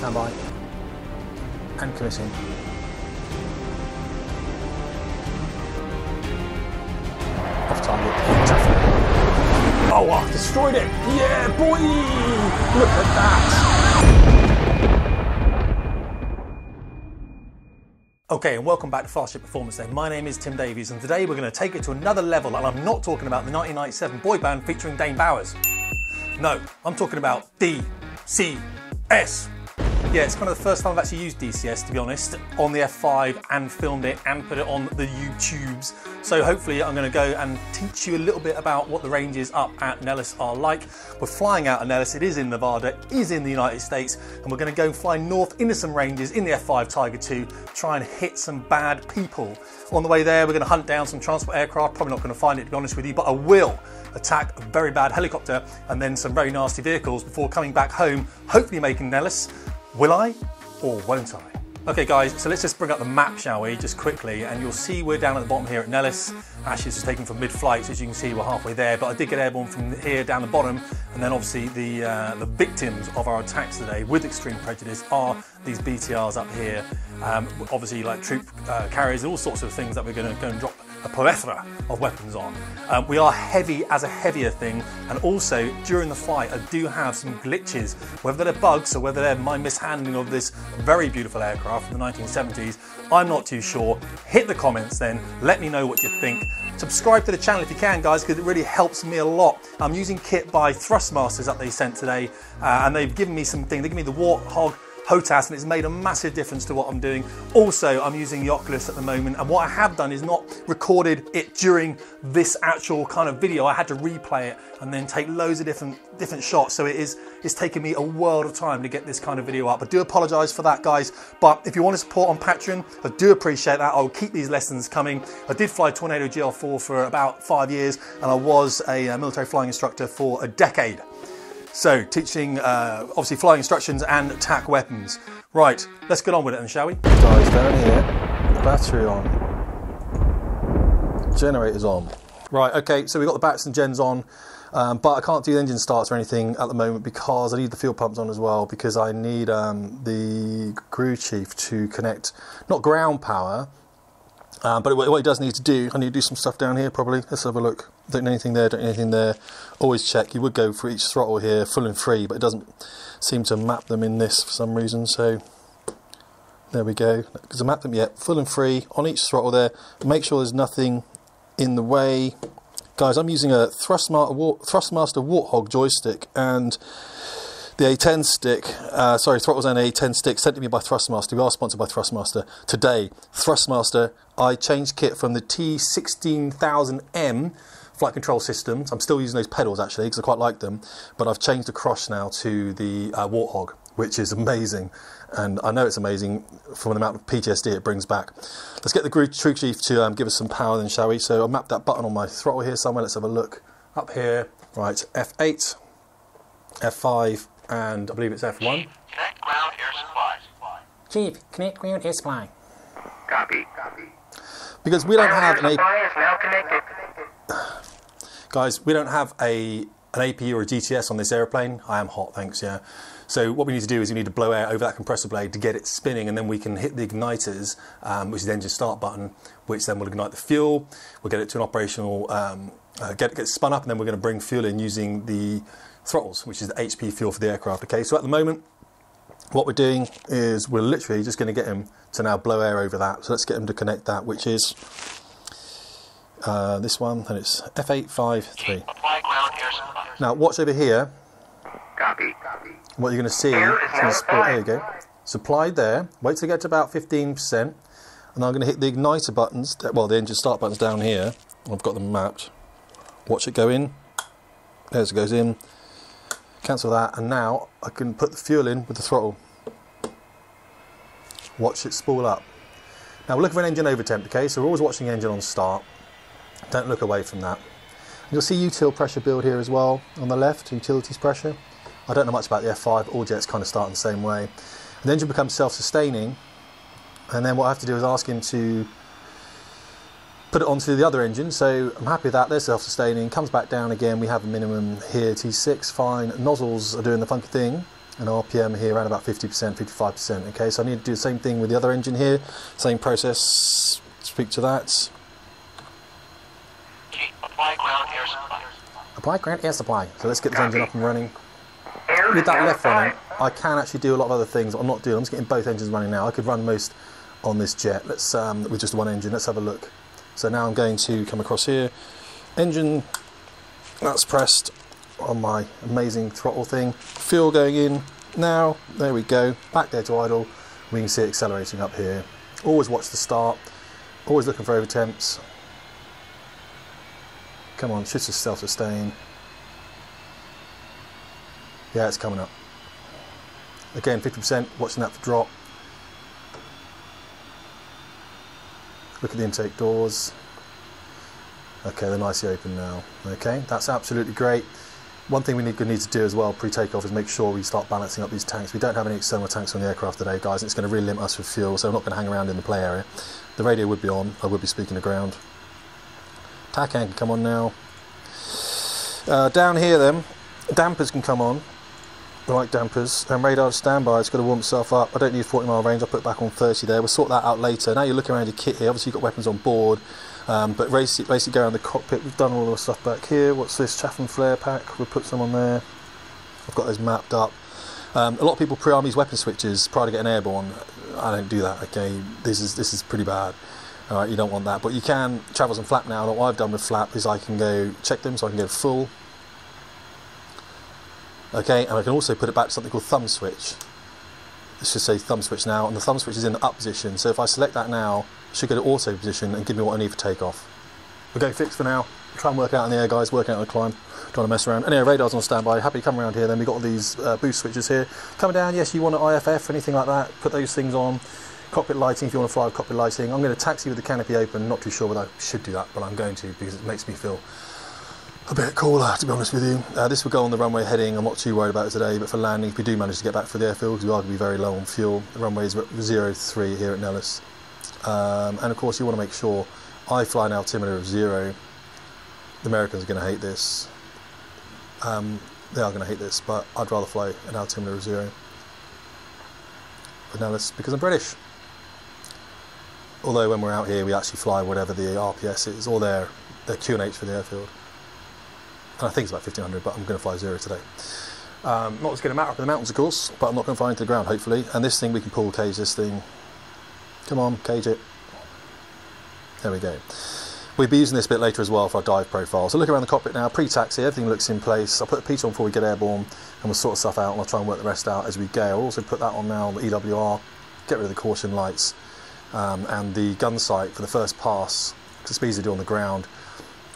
stand by, and committing. Off target. Oh, I've destroyed it! Yeah, boy! Look at that! Okay, and welcome back to Fast Jet Performance Day. My name is Tim Davies, and today we're going to take it to another level, and I'm not talking about the 1997 boy band featuring Dane Bowers. No, I'm talking about DCS. Yeah, it's kind of the first time I've actually used DCS, to be honest, on the F5 and filmed it and put it on the YouTubes. So hopefully I'm going to go and teach you a little bit about what the ranges up at Nellis are like. We're flying out of Nellis, it is in Nevada, is in the United States, and we're going to go and fly north into some ranges in the F5 Tiger II, try and hit some bad people. On the way there, we're going to hunt down some transport aircraft, probably not going to find it to be honest with you, but I will attack a very bad helicopter and then some very nasty vehicles before coming back home, hopefully making Nellis. Will I or won't I? Okay guys, so let's just bring up the map, shall we, just quickly, and you'll see we're down at the bottom here at Nellis. This is taken from mid-flight, so as you can see, we're halfway there, but I did get airborne from here down the bottom, and then obviously the, uh, the victims of our attacks today with extreme prejudice are these BTRs up here. Um, obviously, like troop uh, carriers, all sorts of things that we're going to go and drop a plethora of weapons on. Um, we are heavy as a heavier thing, and also during the flight, I do have some glitches, whether they're bugs or whether they're my mishandling of this very beautiful aircraft from the 1970s. I'm not too sure. Hit the comments then, let me know what you think. Subscribe to the channel if you can, guys, because it really helps me a lot. I'm using kit by Thrustmasters that they sent today, uh, and they've given me something. They give me the Warthog HOTAS and it's made a massive difference to what I'm doing. Also, I'm using the Oculus at the moment and what I have done is not recorded it during this actual kind of video. I had to replay it and then take loads of different different shots. So it is it's taken me a world of time to get this kind of video up. I do apologize for that guys, but if you want to support on Patreon, I do appreciate that. I'll keep these lessons coming. I did fly Tornado GR4 for about five years and I was a uh, military flying instructor for a decade. So, teaching uh, obviously flying instructions and attack weapons. Right, let's get on with it then, shall we? Guys, down here, battery on, generators on. Right, okay, so we've got the bats and gens on, um, but I can't do the engine starts or anything at the moment because I need the fuel pumps on as well because I need um, the crew chief to connect, not ground power, um, but what he does need to do, I need to do some stuff down here probably. Let's have a look. Don't anything there, don't anything there. Always check. You would go for each throttle here, full and free, but it doesn't seem to map them in this for some reason. So there we go. Because I map them yet, full and free on each throttle there. Make sure there's nothing in the way. Guys, I'm using a Thrustmaster, Thrustmaster Warthog joystick and the A10 stick, uh, sorry, throttles and A10 stick sent to me by Thrustmaster. We are sponsored by Thrustmaster. Today, Thrustmaster, I changed kit from the T16000M flight control systems. I'm still using those pedals actually because I quite like them, but I've changed the HOTAS now to the uh, Warthog, which is amazing. And I know it's amazing from the amount of PTSD it brings back. Let's get the crew chief to um, give us some power then, shall we? So I'll map that button on my throttle here somewhere. Let's have a look up here. Right, F8, F5, and I believe it's F1. Connect ground air supply. Chief, connect ground air supply. Copy. Copy. Because we don't have an AP, supply is now connected. guys, we don't have a an APU or a GTS on this airplane. I am hot, thanks, yeah. So what we need to do is we need to blow air over that compressor blade to get it spinning, and then we can hit the igniters, um, which is the engine start button, which then will ignite the fuel. We'll get it to an operational, um, uh, get, get it spun up, and then we're going to bring fuel in using the throttles, which is the HP fuel for the aircraft. Okay, so at the moment, what we're doing is we're literally just going to get him to now blow air over that. So let's get him to connect that, which is uh, this one, and it's F853. Apply ground air supply. Now watch over here. Copy. Copy. What you're going to see is is gonna now there you go. Supplied there. Wait till you get to about 15%, and I'm going to hit the igniter buttons. Well, the engine start buttons down here. I've got them mapped. Watch it go in. There's it goes in. Cancel that, and now I can put the fuel in with the throttle. Watch it spool up. Now we're looking for an engine over temp, okay? So we're always watching the engine on start. Don't look away from that. You'll see util pressure build here as well on the left, utilities pressure. I don't know much about the F5, all jets kind of start in the same way. And the engine becomes self-sustaining, and then what I have to do is ask him to put it onto the other engine. So I'm happy with that, they're self-sustaining, comes back down again, we have a minimum here, T6, fine. Nozzles are doing the funky thing. And RPM here around about 50%, 55%. Okay, so I need to do the same thing with the other engine here, same process. Speak to that. Apply ground air supply. Apply ground air supply. So let's get this engine up and running. With that left running. I can actually do a lot of other things. I'm not doing. I'm just getting both engines running now. I could run most on this jet. Let's um, with just one engine. Let's have a look. So now I'm going to come across here. Engine that's pressed on my amazing throttle thing. Fuel going in now. There we go. Back there to idle. We can see it accelerating up here. Always watch the start. Always looking for over temps. Come on, should just self-sustain. Yeah, it's coming up. Again, 50%, watching that for drop. Look at the intake doors. Okay, they're nicely open now. Okay, that's absolutely great. One thing we need, need to do as well pre-takeoff is make sure we start balancing up these tanks. We don't have any external tanks on the aircraft today, guys, and it's going to really limit us with fuel, so we're not going to hang around in the play area. The radio would be on, I would be speaking to ground. TACAN can come on now. Uh, down here then, dampers can come on. I like dampers. And radar standby, it's got to warm itself up. I don't need 40 mile range, I'll put back on 30 there. We'll sort that out later. Now you're looking around your kit here, obviously you've got weapons on board. Um, but basically, go around the cockpit, we've done all the stuff back here. What's this? Chaff and flare pack, we'll put some on there. I've got those mapped up. Um, a lot of people pre-arm these weapon switches prior to getting airborne. I don't do that. Okay, this is this is pretty bad. All right, you don't want that. But you can travels and flap now. And what I've done with flap is I can go check them, so I can go full. Okay, and I can also put it back to something called thumb switch. Let's just say thumb switch now, and the thumb switch is in the up position. So if I select that now, should go to auto position and give me what I need for takeoff. We're going fixed for now. Try and work out in the air, guys. Working out on the climb. Trying to mess around. Anyway, radar's on standby. Happy to come around here. Then we've got all these uh, boost switches here. Coming down, yes, you want an IFF, or anything like that. Put those things on. Cockpit lighting, if you want to fly with cockpit lighting. I'm going to taxi with the canopy open. Not too sure whether I should do that, but I'm going to because it makes me feel a bit cooler, to be honest with you. Uh, this will go on the runway heading. I'm not too worried about it today, but for landing, if we do manage to get back for the airfield, because we are going to be very low on fuel. The runway is 03 here at Nellis. Um, and of course, you want to make sure I fly an altimeter of zero. The Americans are going to hate this. Um, they are going to hate this, but I'd rather fly an altimeter of zero with Nellis because I'm British. Although when we're out here, we actually fly whatever the RPS is, or their their QNH for the airfield. And I think it's about 1500, but I'm going to fly zero today. Um, not as going to matter up in the mountains, of course, but I'm not going to fly into the ground, hopefully. And this thing, we can pull cage this thing. Come on, cage it. There we go. We'll be using this a bit later as well for our dive profile. So look around the cockpit now, pre-taxi, everything looks in place. I'll put the pitot on before we get airborne and we'll sort of stuff out and I'll try and work the rest out as we go. I'll also put that on now, the EWR, get rid of the caution lights um, and the gun sight for the first pass, because it's easy to do on the ground.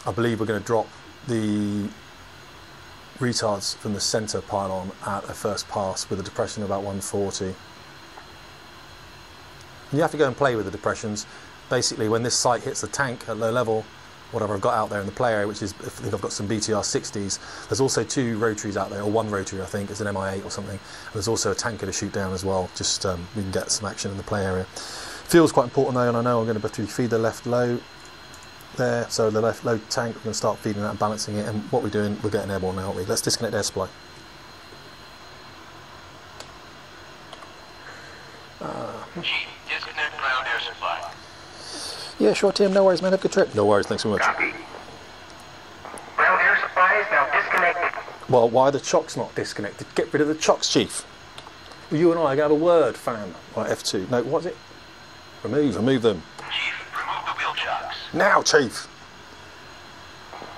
I believe we're going to drop the retards from the centre pylon at a first pass with a depression of about 140. And you have to go and play with the depressions. Basically, when this sight hits the tank at low level, whatever I've got out there in the play area, which is, I think I've got some BTR 60s. There's also two rotaries out there, or one rotary, I think, it's an MI8 or something. And there's also a tanker to shoot down as well, just um, we can get some action in the play area. Fuel's quite important though, and I know I'm going to have to feed the left low there. So the left low tank, we're going to start feeding that and balancing it. And what we're doing, we're getting airborne now, aren't we? Let's disconnect air supply. Supply. Yeah, sure, Tim. No worries, man. Have a good trip. No worries, thanks so much. Copy. Ground air supply is now disconnected. Well, why are the chocks not disconnected? Get rid of the chocks, Chief. You and I are going to have a word, fam. Right, F2. No, what's it? Remove, remove them. Chief, remove the wheel chocks. Now, Chief.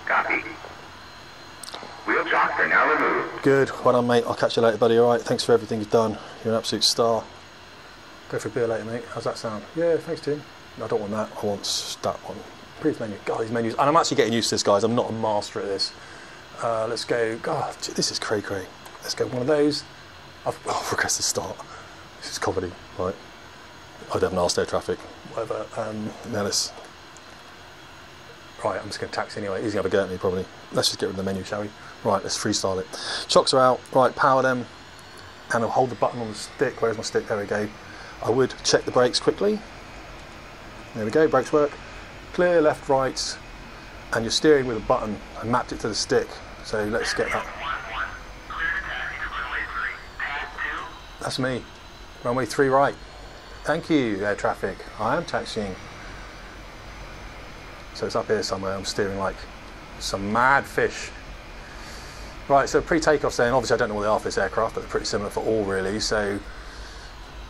Copy. Wheel chocks are now removed. Good. Well done, mate. I'll catch you later, buddy. All right. Thanks for everything you've done. You're an absolute star. Go for a beer later, mate. How's that sound? Yeah, thanks, Tim. I don't want that. I want that one. Previous menu. God, these menus. And I'm actually getting used to this, guys. I'm not a master at this. Uh, let's go. God, this is cray cray. Let's go one of those. I've oh, to start. This is comedy, right? I'd have an air traffic. Whatever. Um, now let's. Right, I'm just going to tax anyway. He's going to have a go at me probably. Let's just get rid of the menu, shall we? Right, let's freestyle it. Chocks are out. Right, power them. And I'll hold the button on the stick. Where's my stick? There we go. I would check the brakes quickly. There we go, brakes work. Clear, left, right. And you're steering with a button. I mapped it to the stick. So let's get that. That's me. Runway 3 right. Thank you, air traffic. I am taxiing. So it's up here somewhere. I'm steering like some mad fish. Right, so pre-takeoff saying, obviously I don't know what they are for this aircraft, but they're pretty similar for all really. So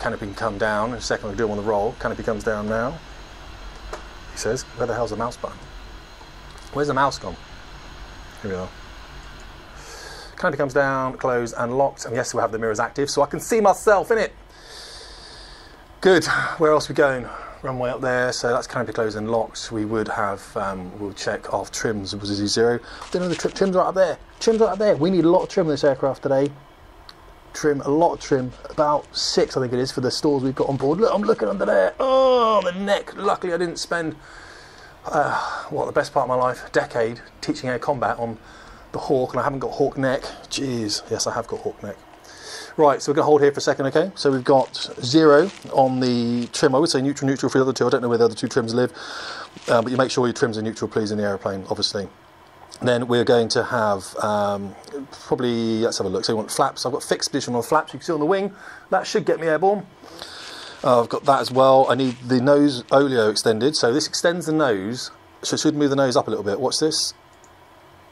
canopy can come down. In a second, I'll do them on the roll. Canopy comes down now. He says, where the hell's the mouse button? Where's the mouse gone? Here we are. Canopy comes down, closed and locked, and yes, we'll have the mirrors active, so I can see myself in it. Good. Where else we going? Runway up there, so that's canopy closed and locked. We would have, um, we'll check off trims. Was it zero? Don't know the tri- trims right up there. Trims right up there. We need a lot of trim on this aircraft today. Trim, a lot of trim. About six, I think it is, for the stores we've got on board. Look, I'm looking under there. Oh, the neck. Luckily, I didn't spend uh, what the best part of my life, decade, teaching air combat on the Hawk, and I haven't got Hawk neck. Jeez, yes, I have got Hawk neck. Right, so we're going to hold here for a second, okay? So we've got zero on the trim. I would say neutral, neutral for the other two. I don't know where the other two trims live, uh, but you make sure your trims are neutral, please, in the aeroplane, obviously. Then we're going to have um, probably, let's have a look. So we want flaps. I've got fixed position on flaps. You can see on the wing. That should get me airborne. Uh, I've got that as well. I need the nose oleo extended. So this extends the nose. So it should move the nose up a little bit. Watch this.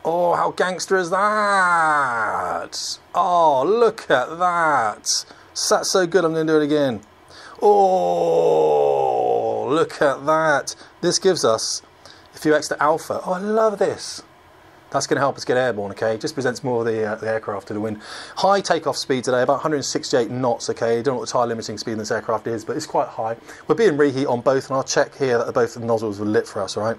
Oh, how gangster is that? Oh, look at that. That's so good, I'm going to do it again. Oh, look at that. This gives us a few extra alpha. Oh, I love this. That's going to help us get airborne, okay? Just presents more of the, uh, the aircraft to the wind. High takeoff speed today, about 168 knots, okay? Don't know what the tire limiting speed in this aircraft is, but it's quite high. We're being reheat on both, and I'll check here that both the nozzles were lit for us, all right?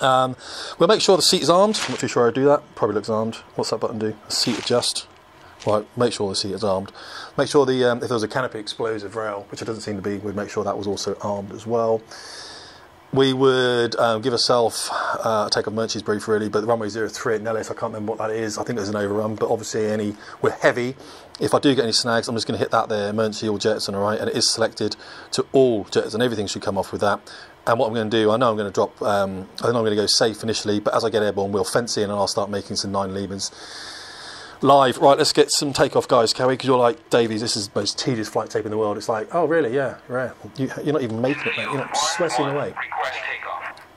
Um, we'll make sure the seat is armed. I'm not too sure I do that. Probably looks armed. What's that button do? Seat adjust. Right, make sure the seat is armed. Make sure the um, if there was a canopy explosive rail, which it doesn't seem to be, we'd make sure that was also armed as well. We would um, give ourselves uh, take off Murchie's brief really, but the runway 03 at Nellis, I can't remember what that is. I think there's an overrun, but obviously any we're heavy. If I do get any snags, I'm just going to hit that there, emergency all jettison, all right, and it is selected to all jets, and everything should come off with that. And what I'm going to do, I know I'm going to drop, um, I think I'm going to go safe initially, but as I get airborne, we'll fence in and I'll start making some nine Limas live. Right, let's get some takeoff, guys, Carrie, because you're like, Davies, this is the most tedious flight tape in the world. It's like, oh, really? Yeah, yeah. You, you're not even making it, mate. You're not sweating away.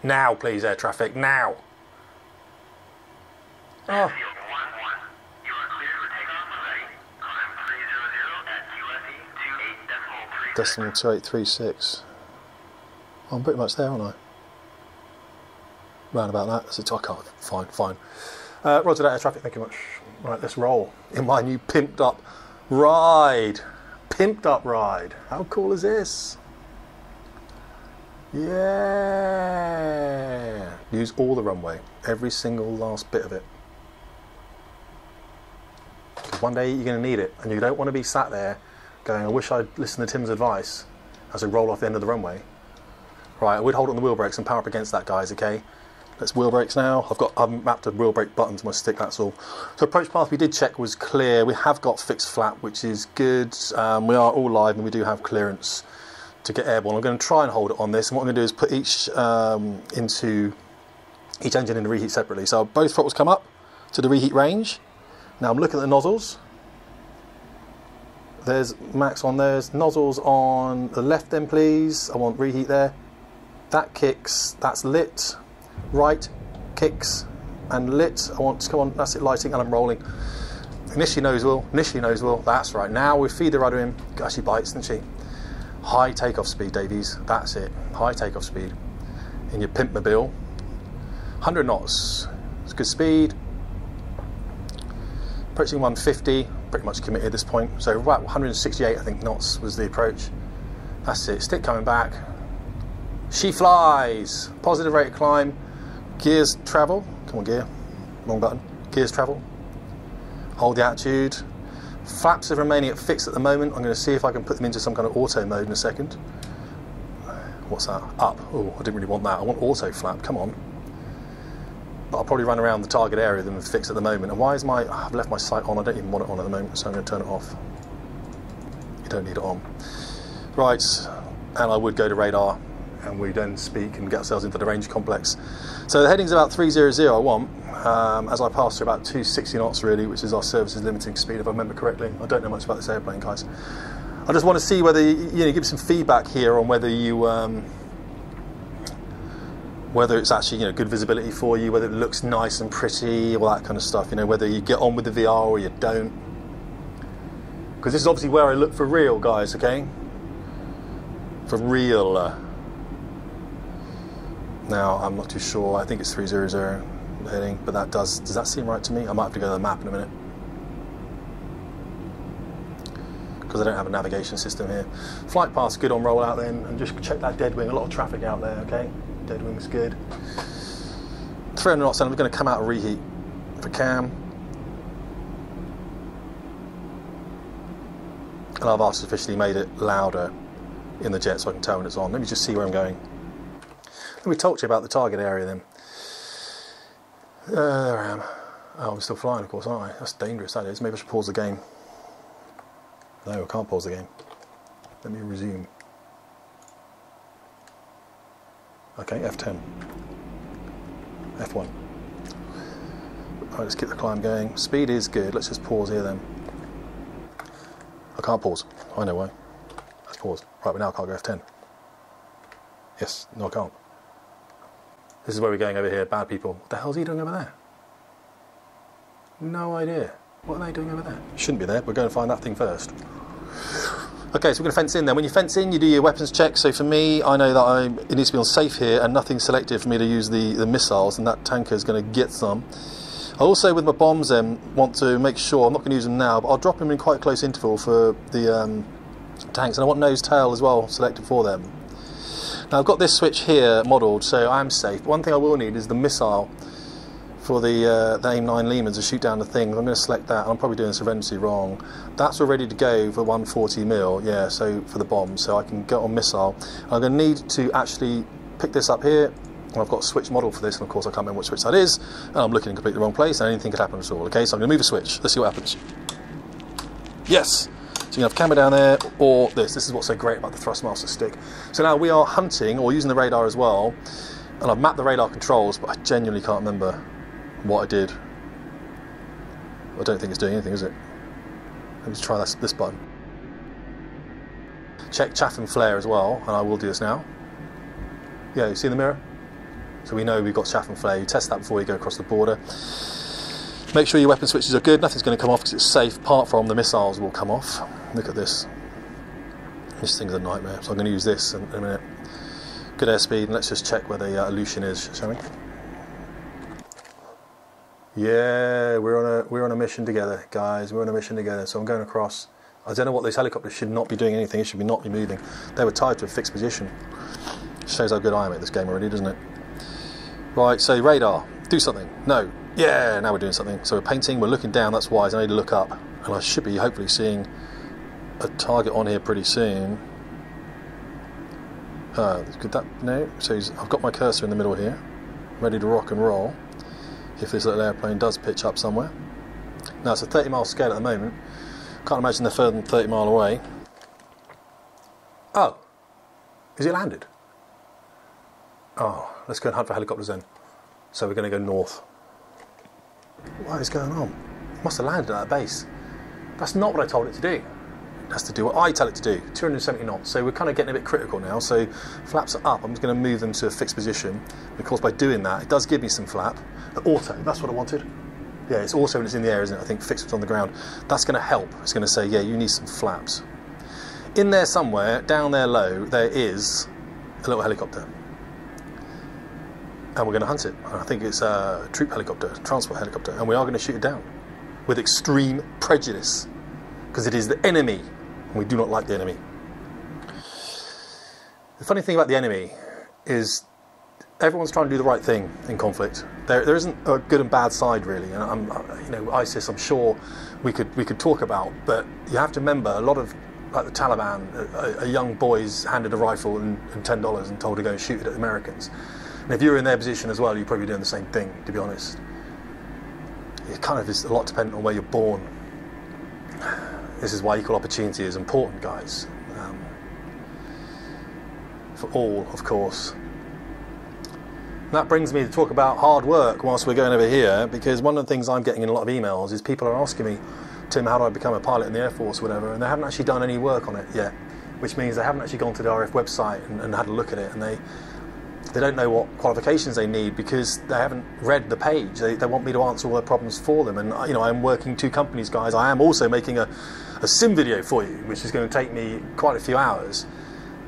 Now, please, air traffic, now. Oh, 1-1. You are cleared for takeoff. Climb 300 at QFE 28 decimal 3. Decimal 2836. I'm pretty much there, aren't I? Round about that. So I can't. Fine, fine. Uh, roger that, air traffic, thank you much. Right, let's roll in my new pimped up ride. Pimped up ride. How cool is this? Yeah. Use all the runway, every single last bit of it. one day you're going to need it, and you don't want to be sat there going, I wish I'd listened to Tim's advice as we roll off the end of the runway. Right, I would hold on the wheel brakes and power up against that, guys, okay? Let's wheel brakes now. I've got I've mapped a wheel brake button to my stick. That's all. So approach path we did check was clear. We have got fixed flap, which is good. Um, we are all live and we do have clearance to get airborne. I'm going to try and hold it on this. And what I'm going to do is put each um, into each engine in the reheat separately. So both throttles come up to the reheat range. Now I'm looking at the nozzles. There's max on there's nozzles on the left then please. I want reheat there. That kicks, that's lit. Right kicks and lit. I want to come on, that's it lighting and I'm rolling. Initially nose wheel, initially nose wheel, that's right. Now we feed the rudder in, she bites, doesn't she? High takeoff speed, Davies, that's it. High takeoff speed. In your pimpmobile. 100 knots, it's good speed. Approaching 150, pretty much committed at this point. So about 168, I think, knots was the approach. That's it. Stick coming back. She flies. Positive rate of climb. Gears travel. Come on, gear. Wrong button. Gears travel. Hold the attitude. Flaps are remaining at fixed at the moment. I'm going to see if I can put them into some kind of auto mode in a second. What's that? Up. Oh, I didn't really want that. I want auto flap. Come on. But I'll probably run around the target area than fixed at the moment. And why is my... I've left my sight on. I don't even want it on at the moment, so I'm going to turn it off. You don't need it on. Right. And I would go to radar and we then speak and get ourselves into the range complex. So the heading's about 300 I want, um, as I pass through about 260 knots really, which is our services limiting speed if I remember correctly. I don't know much about this airplane, guys. I just want to see whether you, know give some feedback here on whether you um, whether it's actually you know good visibility for you, whether it looks nice and pretty, all that kind of stuff. You know whether you get on with the VR or you don't. Because this is obviously where I look for real, guys. Okay, for real. Now I'm not too sure. I think it's 300 heading, but that does does that seem right to me? I might have to go to the map in a minute because I don't have a navigation system here. Flight path's good on rollout then, and just check that dead wing. A lot of traffic out there. Okay, dead wing's good. 300 knots, and I'm going to come out of reheat for cam. And I've artificially made it louder in the jet so I can tell when it's on. Let me just see where I'm going. Let me talk to you about the target area then. Uh, there I am. Oh, I'm still flying, of course, aren't I? That's dangerous, that is. Maybe I should pause the game. No, I can't pause the game. Let me resume. Okay, F10. F1. Right, let's keep the climb going. Speed is good. Let's just pause here then. I can't pause. I know why. Let's pause. Right, but now I can't go F10. Yes, no, I can't. This is where we're going over here. Bad people. What the hell's he doing over there? No idea. What are they doing over there? Shouldn't be there. We're going to find that thing first. Okay, so we're going to fence in then. When you fence in, you do your weapons check. So for me, I know that I'm, it needs to be on safe here and nothing selected for me to use the, the missiles, and that tanker is going to get some. I also, with my bombs, then want to make sure I'm not going to use them now, but I'll drop them in quite close interval for the um, tanks, and I want nose tail as well selected for them. Now I've got this switch here modelled, so I'm safe. One thing I will need is the missile for the, uh, the AIM-9 Lima to shoot down the thing. I'm going to select that. I'm probably doing horrendously wrong. That's all ready to go for 140 mil, yeah, so for the bomb, so I can go on missile. I'm going to need to actually pick this up here. I've got a switch model for this, and of course I can't remember what switch that is. And I'm looking in completely the wrong place, and anything could happen at all. Okay, so I'm going to move a switch. Let's see what happens. Yes. So you have camera down there, or this. This is what's so great about the Thrustmaster stick. So now we are hunting, or using the radar as well, and I've mapped the radar controls, but I genuinely can't remember what I did. I don't think it's doing anything, is it? Let me try this, this button. Check chaff and flare as well, and I will do this now. Yeah, you see the mirror? So we know we've got chaff and flare. You test that before you go across the border. Make sure your weapon switches are good. Nothing's going to come off because it's safe, apart from the missiles will come off. Look at this. This thing's a nightmare. So I'm going to use this in, in a minute. Good airspeed. and Let's just check where the uh, Aleutian is, shall we? Yeah, we're on a we're on a mission together, guys. We're on a mission together. So I'm going across. I don't know what those helicopters should not be doing anything. It should be not be moving. They were tied to a fixed position. Shows how good I am at this game already, doesn't it? Right. So radar, do something. No. Yeah. Now we're doing something. So we're painting. We're looking down. That's wise. I need to look up, and I should be hopefully seeing a target on here pretty soon. Uh, could that no? So I've got my cursor in the middle here, ready to rock and roll if this little airplane does pitch up somewhere. Now it's a 30 mile scale at the moment. Can't imagine they're further than 30 mile away. Oh, is it landed? Oh, let's go and hunt for helicopters then. So we're going to go north. What is going on? It must have landed at that base. That's not what I told it to do. It has to do what I tell it to do, 270 knots. So we're kind of getting a bit critical now. So flaps are up. I'm just going to move them to a fixed position. Of course, by doing that, it does give me some flap. But auto, that's what I wanted. Yeah, it's auto when it's in the air, isn't it? I think fixed on the ground. That's going to help. It's going to say, yeah, you need some flaps. In there somewhere, down there low, there is a little helicopter. And we're going to hunt it. I think it's a troop helicopter, transport helicopter, and we are going to shoot it down with extreme prejudice because it is the enemy and we do not like the enemy. The funny thing about the enemy is everyone's trying to do the right thing in conflict. There, there isn't a good and bad side really, and I'm, uh, you know, ISIS. I'm sure we could we could talk about, but you have to remember a lot of like the Taliban, a, a young boy's handed a rifle and, and ten dollars and told to go and shoot it at the Americans. And if you were in their position as well, you're probably doing the same thing. To be honest, it kind of is a lot dependent on where you're born. This is why equal opportunity is important, guys. Um, for all, of course. That brings me to talk about hard work whilst we're going over here, because one of the things I'm getting in a lot of emails is people are asking me, Tim, how do I become a pilot in the Air Force, or whatever, and they haven't actually done any work on it yet, which means they haven't actually gone to the RAF website and, and had a look at it, and they they don't know what qualifications they need because they haven't read the page. They, they want me to answer all their problems for them, and you know I'm working two companies, guys. I am also making a, a sim video for you, which is going to take me quite a few hours,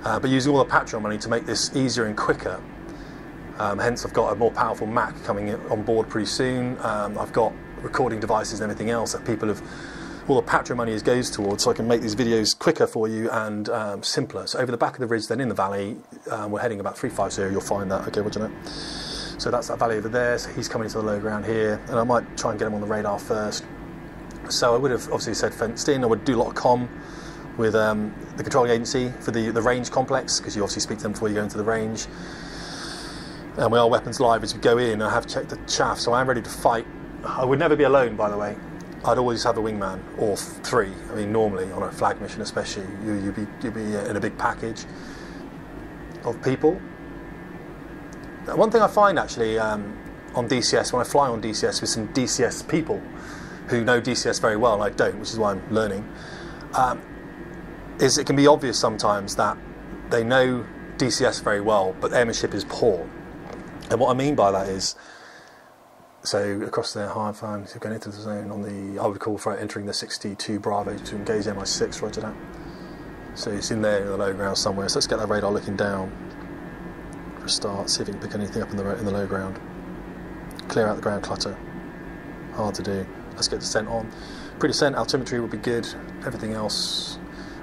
uh, but using all the Patreon money to make this easier and quicker. Um, hence, I've got a more powerful Mac coming on board pretty soon. Um, I've got recording devices and everything else that people have. All the Patreon money is goes towards, so I can make these videos quicker for you and um, simpler. So over the back of the ridge, then in the valley, um, we're heading about 350. You'll find that. Okay, Roger. That. So that's that valley over there. So he's coming to the low ground here, and I might try and get him on the radar first. So I would have obviously said fenced in. I would do a lot of com with um, the controlling agency for the, the range complex because you obviously speak to them before you go into the range. And we are weapons live as we go in. I have checked the chaff, so I am ready to fight. I would never be alone, by the way. I'd always have a wingman or three. I mean, normally on a flag mission, especially, you, you'd be you'd be in a big package of people. Uh, One thing I find actually um, on DCS when I fly on DCS with some DCS people who know DCS very well, and I don't, which is why I'm learning, um, is it can be obvious sometimes that they know DCS very well, but airmanship is poor. And what I mean by that is, so across there, high you're going into the zone on the, I would call for entering the 62 Bravo to engage MI6, roger that. So it's in there in the low ground somewhere. So let's get that radar looking down for a start, see if we can pick anything up in the, in the low ground. Clear out the ground clutter. Hard to do. Let's get descent on. Pre-descent altimetry would be good. Everything else,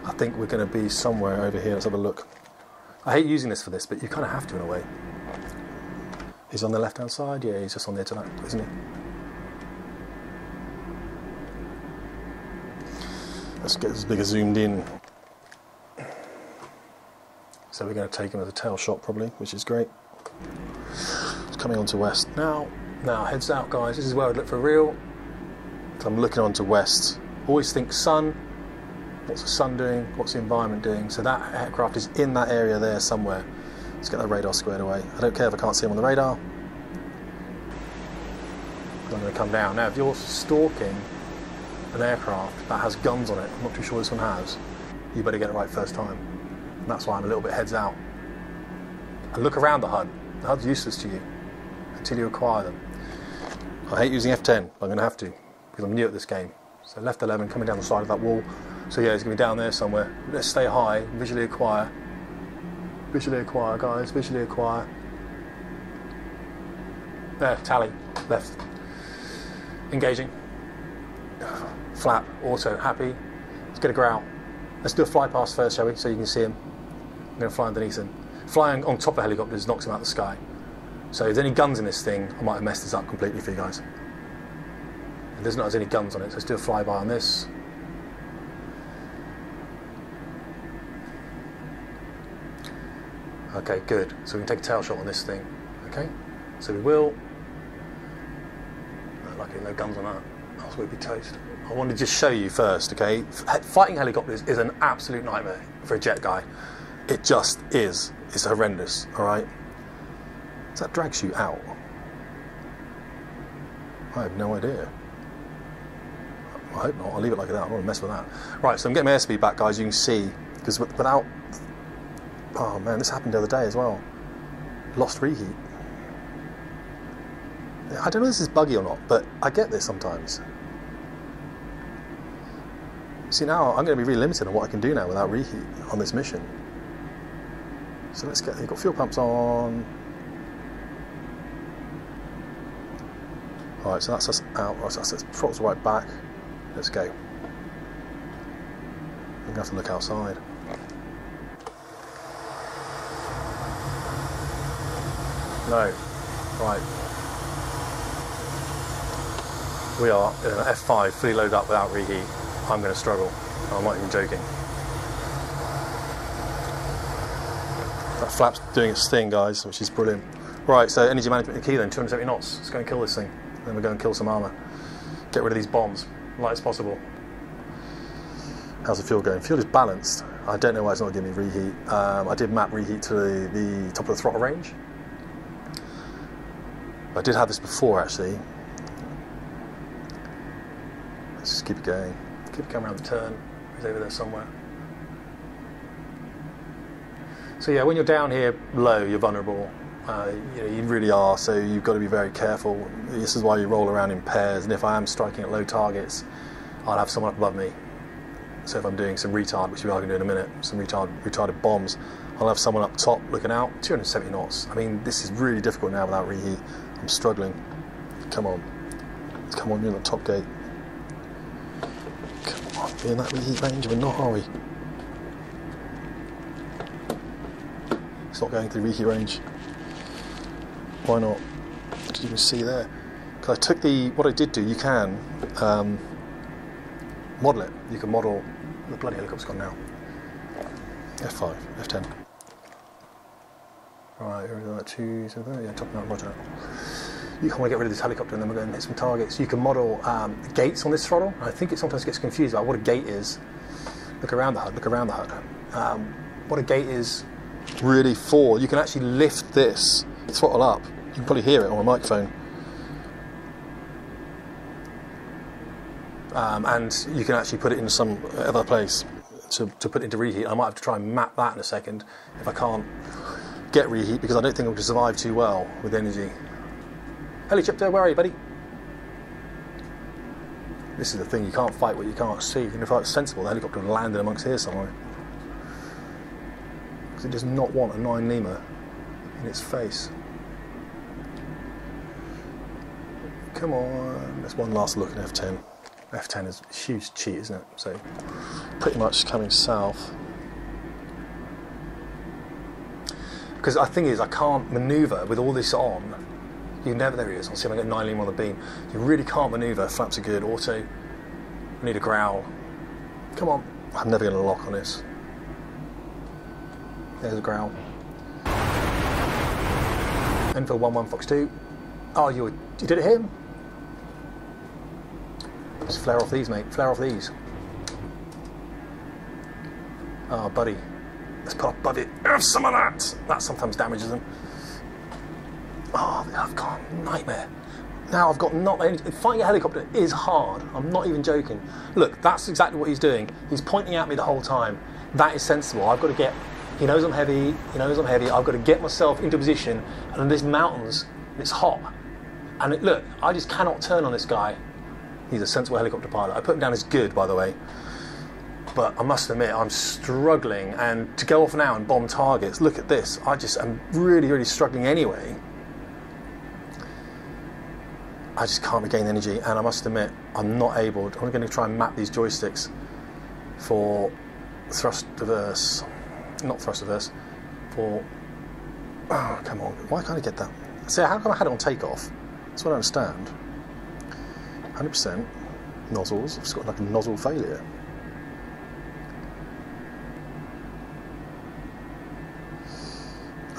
I think we're going to be somewhere over here. Let's have a look. I hate using this for this, but you kind of have to in a way. He's on the left hand side? Yeah, he's just on the edge of that, isn't he? Let's get this bigger zoomed in. So we're going to take him as a tail shot probably, which is great. It's coming onto west. Now, now heads out guys, this is where I'd look for real. So I'm looking onto west. Always think sun. What's the sun doing? What's the environment doing? So that aircraft is in that area there somewhere. Let's get that radar squared away. I don't care if I can't see him on the radar. I'm going to come down. Now, if you're stalking an aircraft that has guns on it, I'm not too sure this one has, you better get it right first time. And that's why I'm a little bit heads out. And look around the HUD. The HUD's useless to you until you acquire them. I hate using F10, but I'm going to have to because I'm new at this game. So left 11 coming down the side of that wall. So yeah, it's going to be down there somewhere. Let's stay high, visually acquire. Visually acquire, guys. Visually acquire. There, uh, tally. Left. Engaging. Flap. Auto. Happy. Let's get a growl. Let's do a fly past first, shall we? So you can see him. I'm going to fly underneath him. Flying on top of helicopters knocks him out of the sky. So if there's any guns in this thing, I might have messed this up completely for you guys. There's not as any guns on it, so let's do a flyby on this. Okay, good. So we can take a tail shot on this thing. Okay, so we will. Oh, Luckily, no guns on that. Else we'd be toast. I wanted to just show you first. Okay, fighting helicopters is an absolute nightmare for a jet guy. It just is. It's horrendous. All right. Does that drags you out? I have no idea. I hope not. I'll leave it like that. I don't want to mess with that. Right, so I'm getting my airspeed back, guys. You can see because without. Oh man, this happened the other day as well. Lost reheat. I don't know if this is buggy or not, but I get this sometimes. See now, I'm going to be really limited on what I can do now without reheat on this mission. So let's get. You've got fuel pumps on. Alright, so that's us out. That's us. Throttles right back. Let's go. I'm going to have to look outside. No. Right. We are in an F5 fully loaded up without reheat. I'm going to struggle. I'm not even joking. That flap's doing its thing, guys, which is brilliant. Right, so energy management key then, 270 knots. Let's go and kill this thing. Then we'll go and kill some armour. Get rid of these bombs, light as possible. How's the fuel going? Fuel is balanced. I don't know why it's not giving me reheat. Um, I did map reheat to the, the top of the throttle range. I did have this before actually. Let's just keep going. Keep going around the turn. He's over there somewhere. So yeah, when you're down here low, you're vulnerable. Uh, you, know, you really are. So you've got to be very careful. This is why you roll around in pairs. And if I am striking at low targets, I'll have someone up above me. So if I'm doing some retard, which we are going to do in a minute, some retard, retarded bombs, I'll have someone up top looking out. 270 knots. I mean, this is really difficult now without reheat. I'm struggling. Come on. Come on, you're in the top gate. Come on, be in that reheat range. We're not, are we? It's not going through reheat range. Why not? Did you even see there? Because I took the. What I did do, you can um, model it. You can model. The bloody helicopter's gone now. F5, F10. Right, here go. Two, yeah, top out, roger. You can want to get rid of this helicopter and then we're going to hit some targets. You can model um, gates on this throttle. I think it sometimes gets confused about what a gate is. Look around the HUD, look around the HUD. Um, what a gate is really for, you can actually lift this throttle up. You can probably hear it on a microphone. Um, and you can actually put it in some other place to, to put it into reheat. I might have to try and map that in a second if I can't get reheat because I don't think I'm going to survive too well with energy. Helicopter, where are you, buddy? This is the thing, you can't fight what you can't see. And if I was sensible, the helicopter would have landed amongst here somewhere. Because it does not want a 9 Lima in its face. Come on, there's one last look at F10. F10 is a huge cheat, isn't it? So, pretty much coming south. Because the thing is, I can't manoeuvre with all this on. You never, there he is. I'll see if I get 9 Lima on the beam. You really can't manoeuvre. Flaps are good. Auto. I need a growl. Come on. I'm never going to lock on this. There's a growl. Enfield 1 1 Fox 2. Oh, you, you did it him? Just flare off these, mate. Flare off these. Oh, buddy. Let's put above it. Have some of that. That sometimes damages them. Oh, I've got a nightmare. Now I've got not any. Fighting a helicopter is hard. I'm not even joking. Look, that's exactly what he's doing. He's pointing at me the whole time. That is sensible. I've got to get. He knows I'm heavy. He knows I'm heavy. I've got to get myself into position. And there's mountains. It's hot. And it, look, I just cannot turn on this guy. He's a sensible helicopter pilot. I put him down as good, by the way. But I must admit, I'm struggling. And to go off now and bomb targets, look at this. I just am really, really struggling anyway. I just can't regain energy, and I must admit, I'm not able. I'm going to try and map these joysticks for thrust reverse, not thrust reverse, for. Oh, come on! Why can't I get that? See, how come I had it on takeoff? That's what I understand. 100% nozzles. I've just got like a nozzle failure.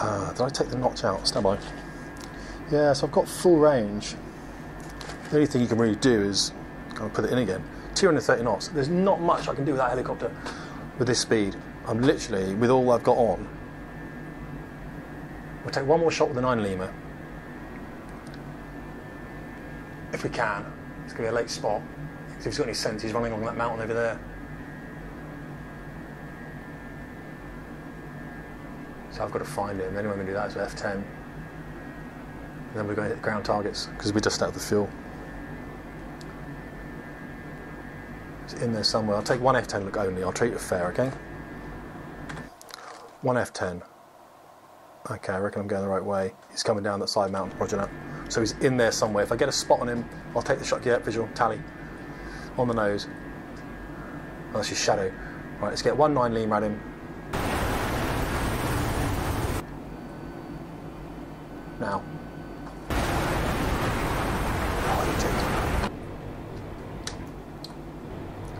Uh, did I take the notch out? Stand by. Yeah, so I've got full range. The only thing you can really do is kind of put it in again. 230 knots. There's not much I can do with that helicopter with this speed. I'm literally, with all I've got on, we'll take one more shot with the 9 Lima. If we can. It's going to be a late spot. If he's got any sense, he's running along that mountain over there. So I've got to find him. Way we do that with F10. And then we're going to hit ground targets because we're just out of the fuel. It's in there somewhere. I'll take one F10 look only. I'll treat it fair, okay? One F10. Okay, I reckon I'm going the right way. He's coming down that side mountain, roger that. So he's in there somewhere. If I get a spot on him, I'll take the shot. Yeah, visual, tally. On the nose. Oh, that's his shadow. Right, let's get one 9 Lima at him. Now. Oh, you did.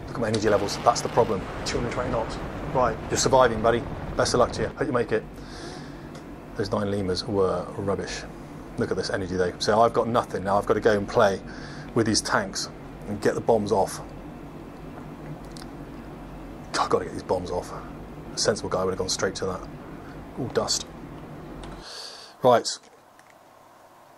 Look at my energy levels. That's the problem. 220 knots. Right, you're surviving, buddy. Best of luck to you. Hope you make it. Those 9 Limas were rubbish. Look at this energy though. So I've got nothing now. I've got to go and play with these tanks and get the bombs off. I've got to get these bombs off. A sensible guy would have gone straight to that. All dust. Right.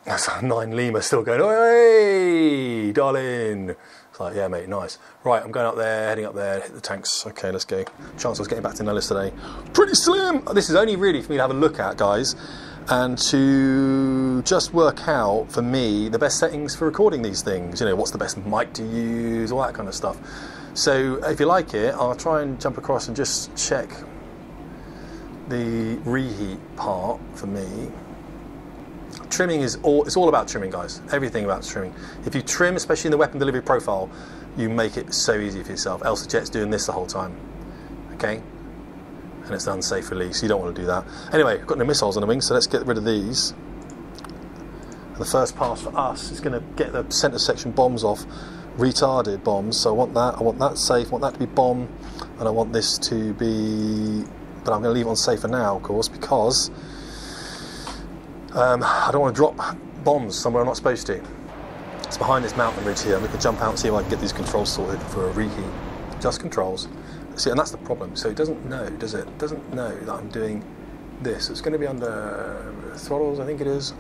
That's nine Lima still going, hey, darling. Like, yeah, mate, nice. Right, I'm going up there, heading up there, hit the tanks. Okay, let's go. Chance I was getting back to Nellis today. Pretty slim. Oh, this is only really for me to have a look at, guys, and to just work out for me the best settings for recording these things. You know, what's the best mic to use, all that kind of stuff. So if you like it, I'll try and jump across and just check the reheat part for me. Trimming is all, it's all about trimming, guys. Everything about trimming. If you trim, especially in the weapon delivery profile, you make it so easy for yourself. Else the jet's doing this the whole time. Okay? And it's an unsafe release. You don't want to do that. Anyway, we've got no missiles on the wing, so let's get rid of these. And the first pass for us is going to get the centre section bombs off, retarded bombs. So I want that. I want that safe. I want that to be bomb, and I want this to be. But I'm going to leave it on safe for now, of course, because um, I don't want to drop bombs somewhere I'm not supposed to. It's behind this mountain ridge here. We can jump out and see if I can get these controls sorted for a reheat. Just controls. See, and that's the problem. So it doesn't know, does it? It doesn't know that I'm doing this. It's going to be under throttles, I think it is.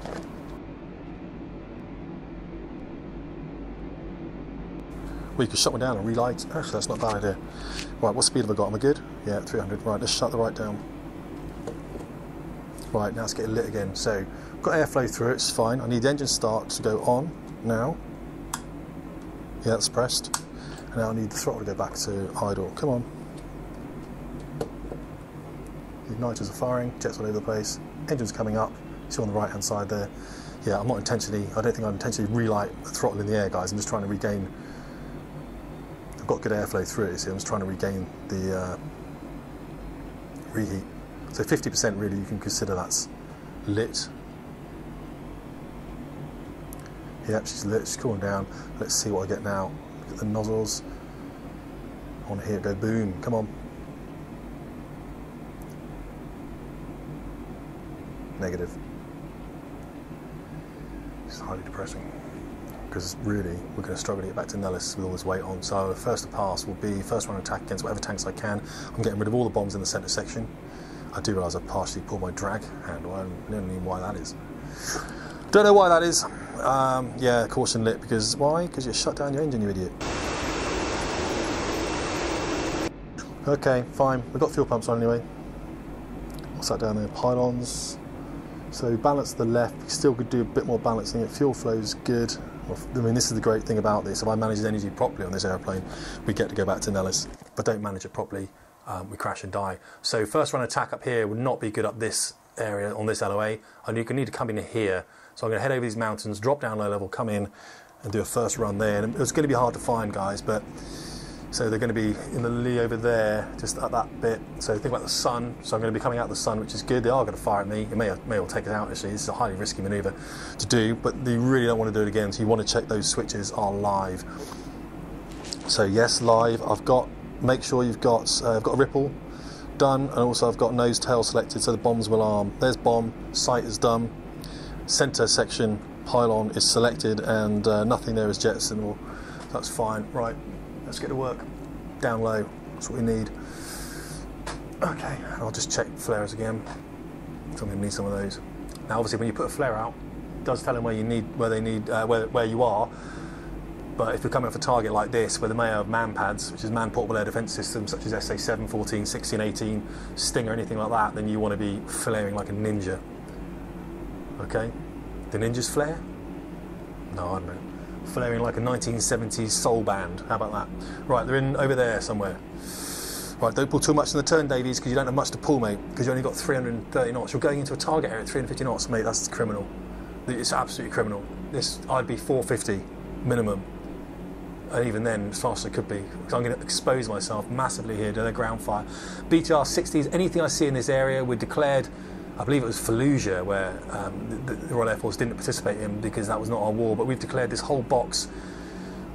Well, you can shut one down and relight. Actually, that's not a bad idea. Right, what speed have I got? Am I good? Yeah, 300. Right, let's shut the right down. Right, now it's getting lit again. So, got airflow through it, it's fine. I need the engine start to go on now. Yeah, that's pressed. And now I need the throttle to go back to idle. Come on. The igniters are firing, jets all over the place. Engine's coming up. See on the right hand side there. Yeah, I'm not intentionally, I don't think I'm intentionally relight the throttle in the air, guys. I'm just trying to regain. I've got good airflow through it, see, I'm just trying to regain the uh, reheat. So 50% really you can consider that's lit. Yeah, she's lit, she's cooling down. Let's see what I get now. Look at the nozzles. Hear it go boom. Come on. Negative. It's highly depressing because really we're going to struggle to get back to Nellis with all this weight on. So first to pass will be first run attack against whatever tanks I can. I'm getting rid of all the bombs in the centre section. I do realise I partially pulled my drag handle. I don't know why that is. Don't know why that is. Um, yeah, caution lit because why? Because you shut down your engine, you idiot. Okay, fine. We've got fuel pumps on anyway. What's that down there? Pylons. So balance the left. We still could do a bit more balancing. It fuel flow is good. I mean, this is the great thing about this. If I manage the energy properly on this airplane, we get to go back to Nellis. I don't manage it properly, um, we crash and die. So first run attack up here would not be good up this area on this LOA. And you can need to come in here. So I'm going to head over these mountains, drop down low level, come in, and do a first run there. And it's going to be hard to find, guys, but so they're going to be in the lee over there, just at that bit. So think about the sun. So I'm going to be coming out the sun, which is good. They are going to fire at me. It may, may well take us out, actually. This is a highly risky manoeuvre to do, but you really don't want to do it again. So you want to check those switches are live. So yes, live. I've got, make sure you've got, uh, I've got a ripple done, and also I've got nose tail selected, so the bombs will arm. There's bomb, sight is done, center section pylon is selected, and uh, nothing there is jettisonable. That's fine. Right, let's get to work. Down low, that's what we need. Okay, I'll just check flares again. So I'm going to need some of those. Now, obviously, when you put a flare out, it does tell them where you need, where they need, uh, where, where you are. But if you're coming off a target like this, where they may have MANPADS, which is man portable air defence systems, such as SA 7, 14, 16, 18, Stinger, anything like that, then you want to be flaring like a ninja. Okay? The ninjas flare? No, I don't know. Flaring like a 1970s soul band. How about that? Right, they're in over there somewhere. Right, don't pull too much in the turn, Davies, because you don't have much to pull, mate. Because you only got 330 knots. You're going into a target area at 350 knots, mate. That's criminal. It's absolutely criminal. This, I'd be 450 minimum and even then, as fast as it could be, because I'm going to expose myself massively here to the ground fire. BTR 60s, anything I see in this area, we declared, I believe it was Fallujah, where um, the, the, Royal Air Force didn't participate in because that was not our war, but we've declared this whole box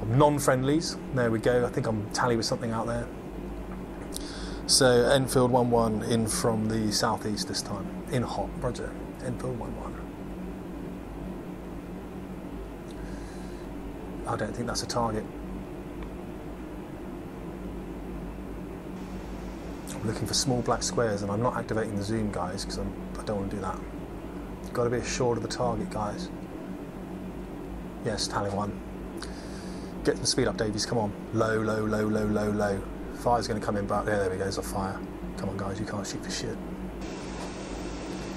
of non friendlies. There we go, I think I'm tally with something out there. So, Enfield 1 1 in from the southeast this time, in hot, Roger. Enfield 1 1. I don't think that's a target. Looking for small black squares and I'm not activating the zoom, guys, because I don't want to do that. Got to be assured of the target, guys. Yes, tally one. Get the speed up, Davies. Come on. Low, low, low, low, low, low. Fire's going to come in back. There, there we go. There's a fire. Come on, guys. You can't shoot for shit.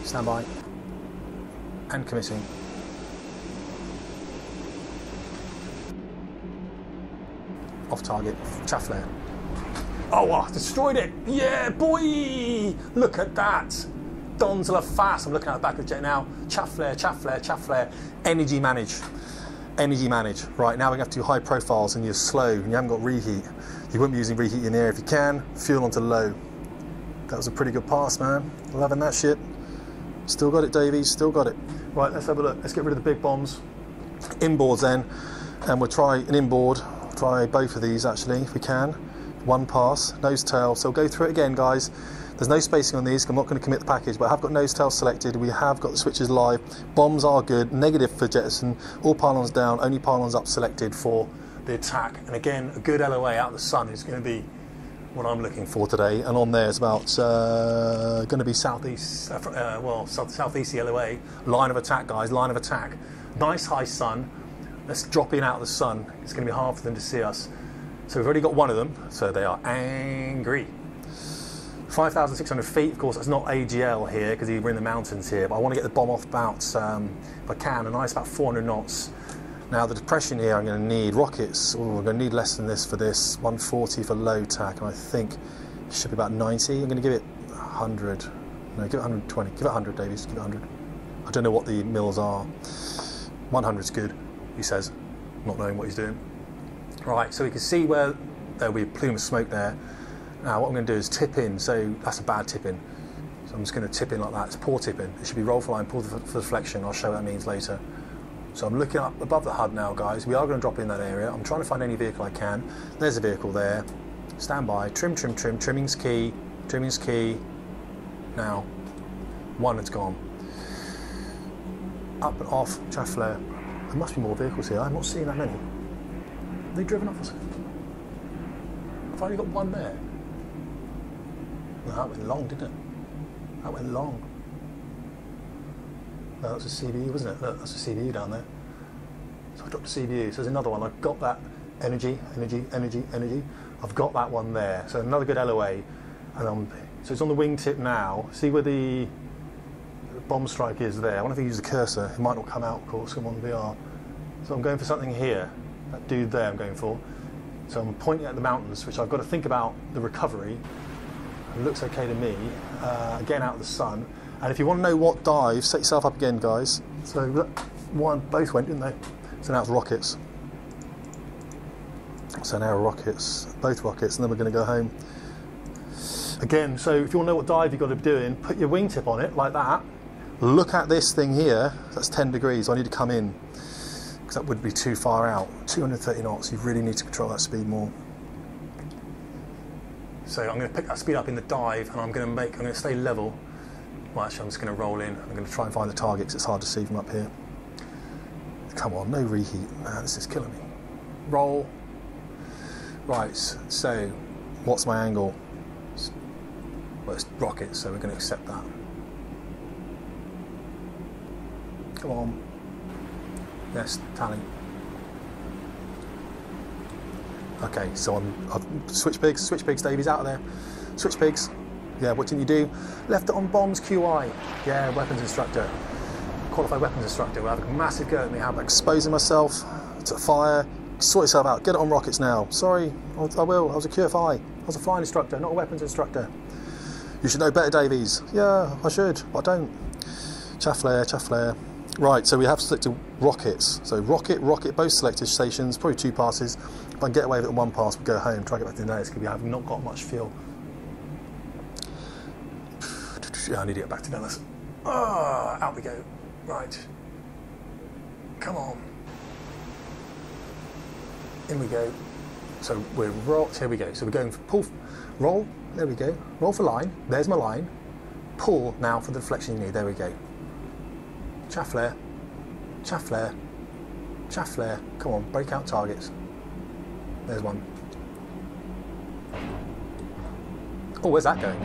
Stand by. And committing. Off target. Chaff flare. Oh, I destroyed it. Yeah, boy. Look at that. Donzilla fast. I'm looking at the back of the jet now. Chaff flare, chaff flare, chaff flare. Energy manage. Energy manage. Right, now we're going to have to do high profiles and you're slow and you haven't got reheat. You wouldn't be using reheat in the air if you can. Fuel onto low. That was a pretty good pass, man. Loving that shit. Still got it, Davies. Still got it. Right, let's have a look. Let's get rid of the big bombs. Inboards then. And we'll try an inboard. Try both of these actually, if we can. One pass, nose tail. So we'll go through it again, guys. There's no spacing on these. I'm not going to commit the package, but I have got nose tail selected. We have got the switches live. Bombs are good. Negative for jettison. All pylons down. Only pylons up selected for the attack. And again, a good LOA out of the sun is going to be what I'm looking for today. And on there is about uh, going to be southeast, uh, uh, well, south, southeast LOA. Line of attack, guys. Line of attack. Nice high sun. Let's drop in out of the sun. It's going to be hard for them to see us. So we've already got one of them. So they are angry. 5,600 feet, of course, that's not AGL here because we're in the mountains here, but I want to get the bomb off about, um, if I can, a nice about 400 knots. Now, the depression here, I'm going to need rockets. Oh, we're going to need less than this for this. 140 for low tack, and I think it should be about 90. I'm going to give it 100. No, give it 120. Give it 100, Davies. Give it 100. I don't know what the mils are. 100 is good, he says, not knowing what he's doing. Right, so we can see where there'll be a plume of smoke there. Now what I'm going to do is tip in, so that's a bad tip in. So I'm just going to tip in like that, it's poor tip in. It should be roll for line, pull for, deflection, I'll show what that means later. So I'm looking up above the HUD now guys, we are going to drop in that area. I'm trying to find any vehicle I can. There's a vehicle there. Stand by, trim, trim, trim, trimming's key, trimming's key. Now, one has gone. Up and off, chaff flare. There must be more vehicles here, I'm not seeing that many. Are they driven off us? I've only got one there. No, that went long, didn't it? That went long. No, that's a CBU, wasn't it? Look, that's a CBU down there. So I dropped a CBU. So there's another one. I've got that energy, energy, energy, energy. I've got that one there. So another good LOA. And um, so it's on the wingtip now. See where the bomb strike is there. I wonder if you use the cursor. It might not come out, of course, come on VR. So I'm going for something here. That dude there I'm going for. So I'm pointing at the mountains, which I've got to think about the recovery. It looks okay to me. Uh, again, out of the sun. And if you want to know what dive, set yourself up again, guys. So one, both went, didn't they? So now it's rockets. So now rockets, both rockets, and then we're going to go home. Again, so if you want to know what dive you've got to be doing, put your wingtip on it like that. Look at this thing here. That's 10 degrees. I need to come in because that would be too far out. 230 knots. You really need to control that speed more. So I'm going to pick that speed up in the dive, and I'm going to make. I'm going to stay level. Well, actually, I'm just going to roll in. I'm going to try and find the target because it's hard to see from up here. Come on, no reheat. Man, this is killing me. Roll. Right. So, what's my angle? Well, it's rockets, so we're going to accept that. Come on. Yes, tally. Okay, so I'm, I've switch pigs, switch pigs, Davies out of there. Switch pigs. Yeah, what didn't you do? Left it on bombs QI. Yeah, weapons instructor. Qualified weapons instructor. We'll have a massive go at me. How about exposing myself to fire? Sort yourself out. Get it on rockets now. Sorry, I will. I was a QFI. I was a flying instructor, not a weapons instructor. You should know better, Davies. Yeah, I should, but I don't. Chaff flare, chaff flare. Right, so we have selected rockets. So rocket, rocket, both selected stations, probably two passes. If I can get away with it in one pass, we'll go home, try to get back to the because we have not got much fuel. I need to get back to Nellis. Ah, out we go. Right. Come on. In we go. So we're roll. Here we go. So we're going for pull, roll. There we go. Roll for line. There's my line. Pull now for the deflection you need. There we go. Chaff flare. Chaff flare. Chaff flare. Come on, break out targets. There's one. Oh, where's that going?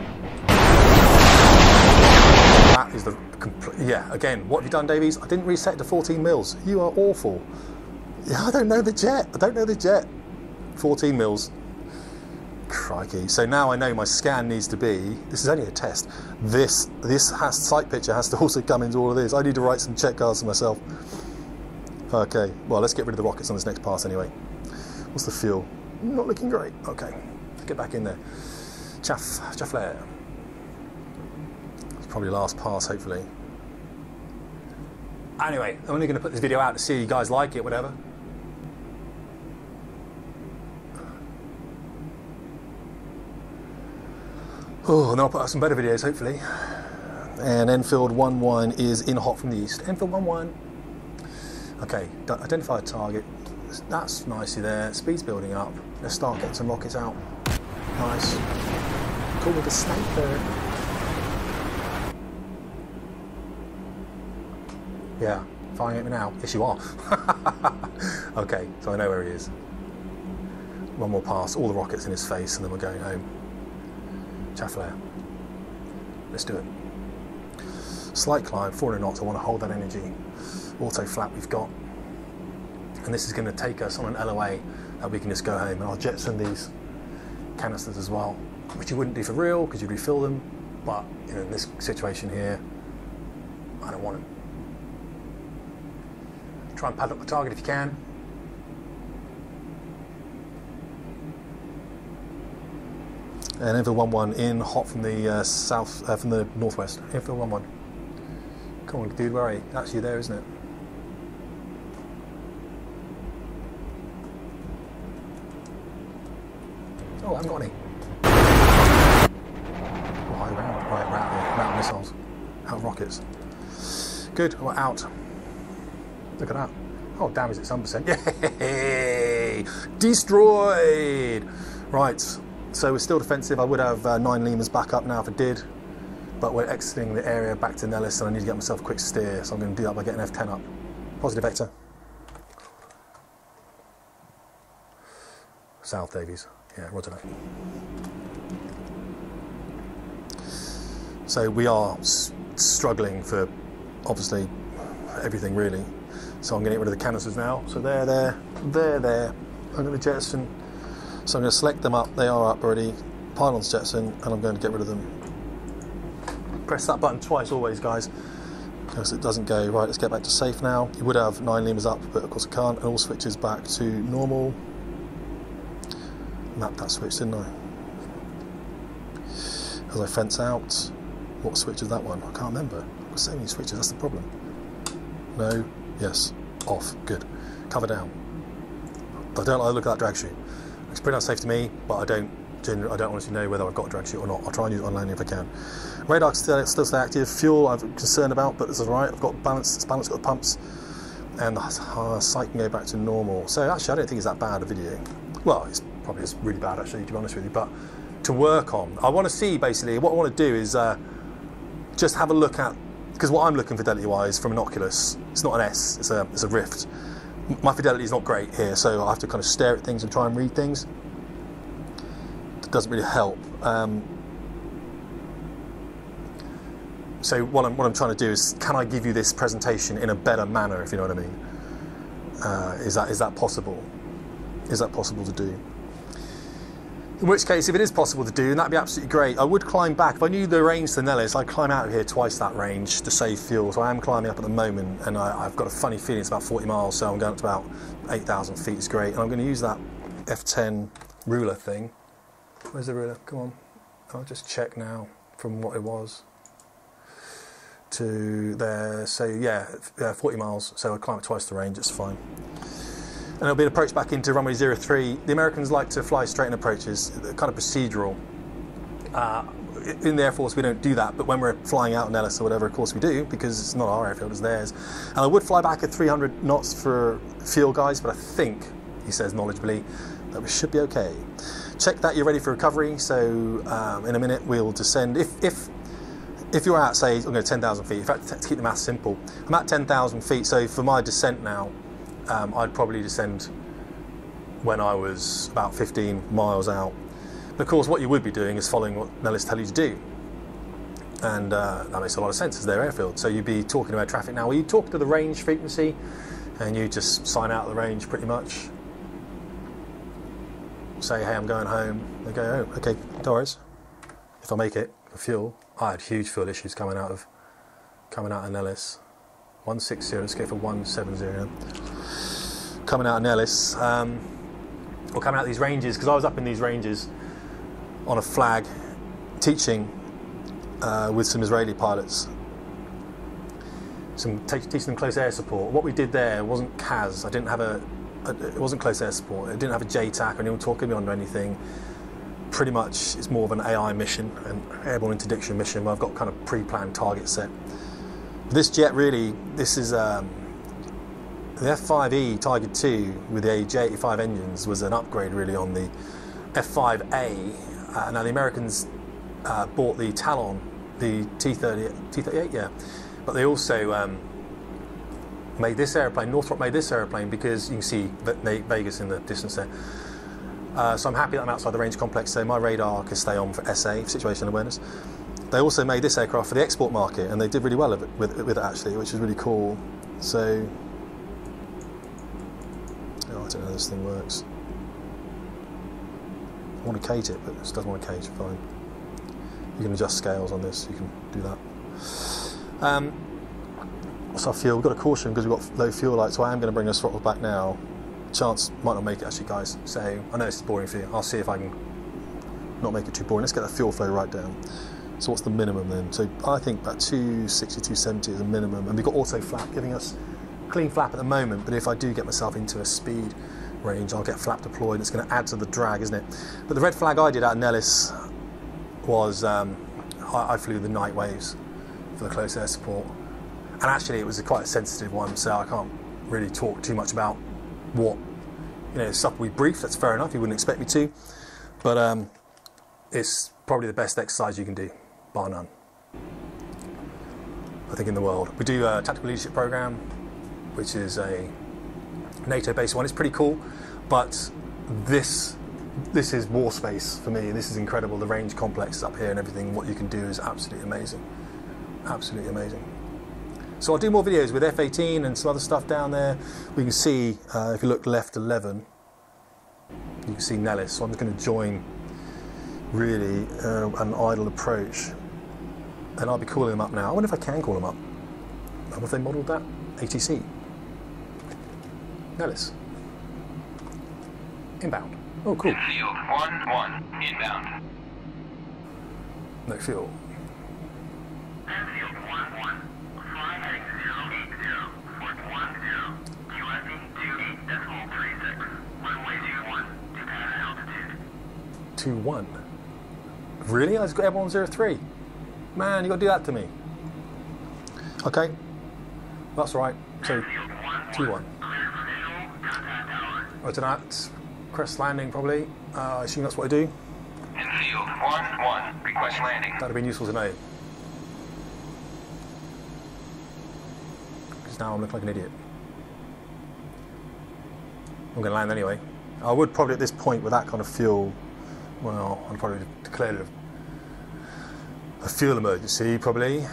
That is the yeah. Again, what have you done, Davies? I didn't reset to 14 mils. You are awful. Yeah, I don't know the jet. I don't know the jet. 14 mils. Crikey. So now I know my scan needs to be. This is only a test. This this has sight picture has to also come into all of this. I need to write some check cards for myself. Okay. Well, let's get rid of the rockets on this next pass anyway. What's the fuel? Not looking great. Okay. Let's get back in there. Chaff, chaff layer. It's probably last pass, hopefully. Anyway, I'm only going to put this video out to see if you guys like it, whatever. Oh, and I'll put up some better videos, hopefully. And Enfield 1 1 is in hot from the east. Enfield 1 1. Okay, identify a target. That's nicely there. Speed's building up. Let's start getting some rockets out. Nice. Call me the sniper. Yeah, firing at me now. Yes, you are. okay, so I know where he is. One more pass, all the rockets in his face, and then we're going home. Chaff flare. Let's do it. Slight climb, 400 knots. I want to hold that energy. Auto flap we've got. And this is going to take us on an LOA that we can just go home. And I'll jettison these canisters as well, which you wouldn't do for real because you'd refill them. But you know, in this situation here, I don't want them. Try and pad up the target if you can. And Enfield 1 1 in hot from the uh, south, uh, from the northwest. Enfield 1 1. Come on, dude, where are you? That's you there, isn't it? Oh, I haven't got any. High round. Right, round, round missiles. Out of rockets. Good, we're out. Look at that. Oh, damn, is it some percent? Yay! Destroyed! Right, so we're still defensive. I would have uh, nine Limas back up now if I did, but we're exiting the area back to Nellis and I need to get myself a quick steer, so I'm going to do that by getting F10 up. Positive vector. South Davies. Yeah, roger that. So we are struggling for obviously everything really. So I'm going to get rid of the canisters now. So they're there, they're there. I'm going to jettison. So I'm going to select them up. They are up already. Pylons jettison, and I'm going to get rid of them. Press that button twice always, guys, because it doesn't go. Right, let's get back to safe now. You would have nine Limas up, but of course I can't. And all switches back to normal. Map that switch, didn't I? As I fence out, what switch is that one? I can't remember. I've got so many switches, that's the problem. No, yes, off, good. Cover down. I don't like the look of that drag chute. It's pretty much safe to me, but I don't I don't honestly know whether I've got a drag chute or not. I'll try and use it online if I can. Radar still, still stay active. Fuel I'm concerned about, but it's alright. I've got balance, it's balanced, got the pumps, and the uh, sight can go back to normal. So actually, I don't think it's that bad a video. Well, it's probably it's really bad actually, to be honest with you. But to work on, I want to see basically what I want to do is uh, just have a look at because what I'm looking for, fidelity wise from an Oculus, it's not an S, it's a it's a Rift. My fidelity is not great here, so I have to kind of stare at things and try and read things. It doesn't really help. Um, so what I'm what I'm trying to do is, can I give you this presentation in a better manner, if you know what I mean? Uh, is that is that possible? Is that possible to do? In which case, if it is possible to do, then that'd be absolutely great. I would climb back. If I knew the range to Nellis, I'd climb out of here twice that range to save fuel. So I am climbing up at the moment, and I, I've got a funny feeling it's about 40 miles, so I'm going up to about 8,000 feet. It's great. And I'm going to use that F10 ruler thing. Where's the ruler? Come on. I'll just check now from what it was to there. So yeah, yeah 40 miles. So I climb it twice the range. It's fine and it'll be an approach back into runway 03. The Americans like to fly straight in approaches, kind of procedural. Uh, in the Air Force, we don't do that, but when we're flying out in Nellis or whatever, of course we do, because it's not our airfield, it's theirs. And I would fly back at 300 knots for fuel, guys, but I think, he says knowledgeably, that we should be okay. Check that you're ready for recovery, so um, in a minute we'll descend. If, if if you're at, say, I'm going to 10,000 feet, in fact, to keep the math simple, I'm at 10,000 feet, so for my descent now, um, I'd probably descend when I was about 15 miles out. Of course, what you would be doing is following what Nellis tell you to do. And uh, that makes a lot of sense as their airfield. So you'd be talking about traffic now. You talk to the range frequency and you just sign out of the range pretty much. Say, hey, I'm going home. They go, oh, okay, Doris. If I make it for fuel, I had huge fuel issues coming out of coming out of Nellis. 160, let's go for 170. Coming out of Nellis, um, or coming out these ranges, because I was up in these ranges on a flag teaching uh, with some Israeli pilots, some te- teaching them close air support. What we did there wasn't CAS. I didn't have a, a it wasn't close air support. It didn't have a JTAC or anyone talking me on or anything. Pretty much, it's more of an AI mission, an airborne interdiction mission, where I've got kind of pre-planned target set. This jet really, this is um, the F5E Tiger 2 with the J85 engines was an upgrade really on the F5A. Uh, now the Americans uh, bought the Talon, the T30, T38, yeah, but they also um, made this airplane. Northrop made this airplane because you can see Vegas in the distance there. Uh, so I'm happy that I'm outside the range complex, so my radar can stay on for SA, situational awareness. They also made this aircraft for the export market, and they did really well with it, with, it actually, which is really cool. So, oh, I don't know how this thing works. I want to cage it, but it doesn't want to cage. Fine. You can adjust scales on this. You can do that. Um, what's our fuel? We've got a caution because we've got low fuel light, so I am going to bring the throttle back now. Chance might not make it actually, guys. So I know it's boring for you. I'll see if I can not make it too boring. Let's get that fuel flow right down. So what's the minimum then? So I think about 260, 270 is a minimum, and we've got auto flap giving us clean flap at the moment. But if I do get myself into a speed range, I'll get flap deployed. and It's going to add to the drag, isn't it? But the red flag I did out of Nellis was um, I, I flew the night waves for the close air support, and actually it was a quite a sensitive one, so I can't really talk too much about what you know stuff we briefed. That's fair enough. You wouldn't expect me to, but um, it's probably the best exercise you can do, bar none. I think in the world. We do a tactical leadership program, which is a NATO-based one. It's pretty cool, but this this is war space for me. This is incredible. The range complex up here and everything. What you can do is absolutely amazing. Absolutely amazing. So I'll do more videos with F18 and some other stuff down there. We can see uh, if you look left 11, you can see Nellis. So I'm just going to join really uh, an idle approach, and I'll be calling them up now. I wonder if I can call them up. Have they modelled that? ATC. Nellis. Inbound. Oh, cool. Field 1 1, inbound. No fuel. Field 1 1, fly heading 080, Fort 10, QFE 28.36, runway 21, dependent altitude. 2 1. Really? I just got airborne 03. Man, you got to do that to me. Okay. That's right. So, Field 1 2 1. clear for visual, contact tower. Roger that. Crest landing, probably. Uh, I assume that's what I do. In field 1 1, request landing. That'd have been useful to know. Because now I'm looking like an idiot. I'm going to land anyway. I would probably at this point with that kind of fuel, well, I'd probably declare it a, fuel emergency, probably.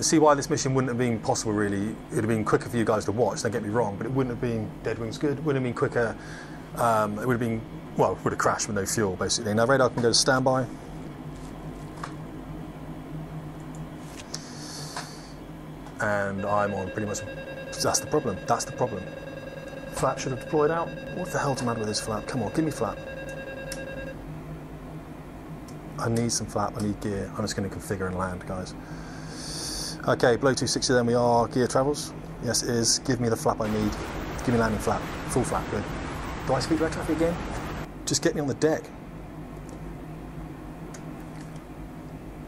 See why this mission wouldn't have been possible, really. It would have been quicker for you guys to watch, don't get me wrong, but it wouldn't have been Dead Wings good, wouldn't have been quicker. Um, it would have been, well, it would have crashed with no fuel, basically. Now, radar can go to standby. and I'm on pretty much. That's the problem. That's the problem. Flap should have deployed out. What the hell's the matter with this flap? Come on, give me flap. I need some flap. I need gear. I'm just going to configure and land, guys. Okay, below 260. Then we are. Gear travels. Yes, it is. Give me the flap I need. Give me landing flap. Full flap. Good. Do I speak traffic again? Just get me on the deck.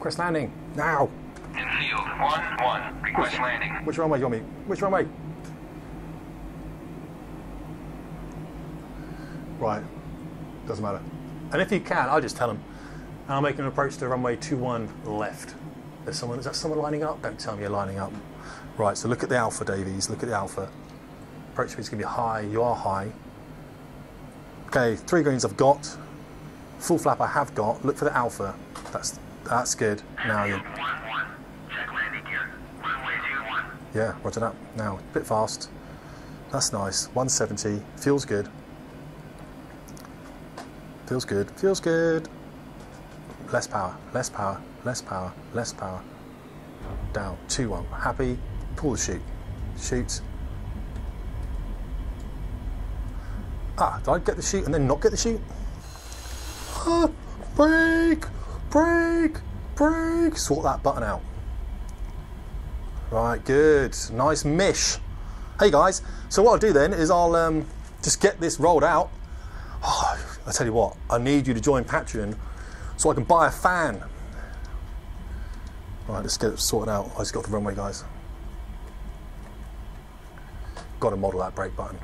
Crest landing now. In field 1 1, request landing. Which runway you want me? Which runway? Right. Doesn't matter. And if you can, I'll just tell them. I'll make an approach to runway 21 left. There's someone, is that someone lining up? Don't tell me you're lining up. Right, so look at the alpha, Davies. Look at the alpha. Approach speed's going to be high. You are high. Okay, three greens I've got. Full flap I have got. Look for the alpha. That's that's good. Now you. Airfield 1-1. Check landing gear. Runway 21. Yeah, roger that. Now, a bit fast. That's nice. 170. Feels good. Feels good. Feels good. Less power. Less power. Less power. Less power. Down. 2 1. Happy. Pull the chute. Shoot. Ah, did I get the chute and then not get the chute? Ah, break, break, Brake! Sort that button out. Right, good. Nice mish. Hey guys, so what I'll do then is I'll um, just get this rolled out. Oh, I tell you what, I need you to join Patreon so I can buy a fan. Right, let's get it sorted out. I just got the runway, guys. Got to model that brake button.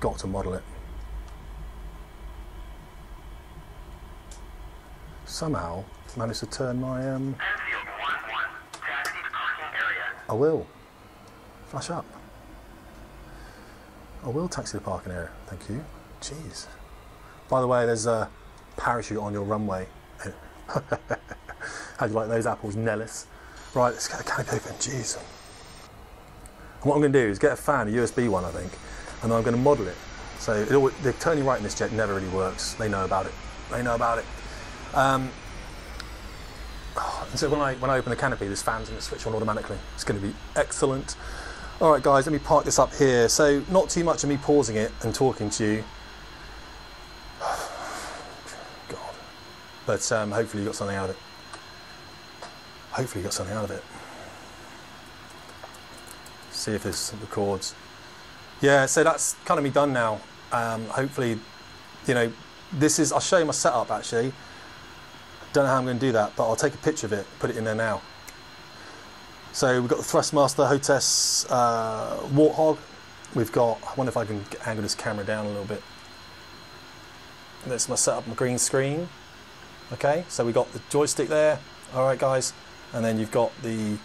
Got to model it. Somehow managed to turn my um, Airfield 1-1. Taxi to parking area. I will. Flash up. I will taxi the parking area. Thank you. Jeez. By the way, there's a parachute on your runway. How do you like those apples, Nellis? Right, let's get the canopy open. Jeez. And what I'm going to do is get a fan, a USB one, I think, and I'm going to model it. So it, al- the turning right in this jet never really works. They know about it. They know about it. Um, and so when I when I open the canopy, this fan's going to switch on automatically. It's going to be excellent. All right, guys, let me park this up here. So not too much of me pausing it and talking to you. But um, hopefully you got something out of it. Hopefully you got something out of it. See if this records. Yeah, so that's kind of me done now. Um, hopefully, you know, this is. I'll show you my setup actually. Don't know how I'm going to do that, but I'll take a picture of it, put it in there now. So we've got the Thrustmaster HOTAS uh, Warthog. We've got. I wonder if I can angle this camera down a little bit. That's my setup, my green screen. Okay, so we got the joystick there. All right, guys, and then you've got the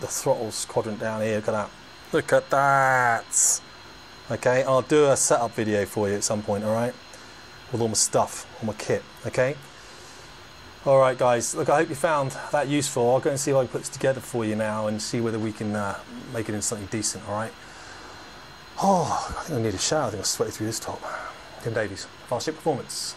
the throttles quadrant down here. Look at that. Look at that. Okay, I'll do a setup video for you at some point. All right, with all my stuff, all my kit. Okay. All right, guys. Look, I hope you found that useful. I'll go and see if I can put this together for you now and see whether we can uh, make it into something decent. All right. Oh, I think I need a shower. I think I sweated through this top. Tim Davies, Fast Jet Performance.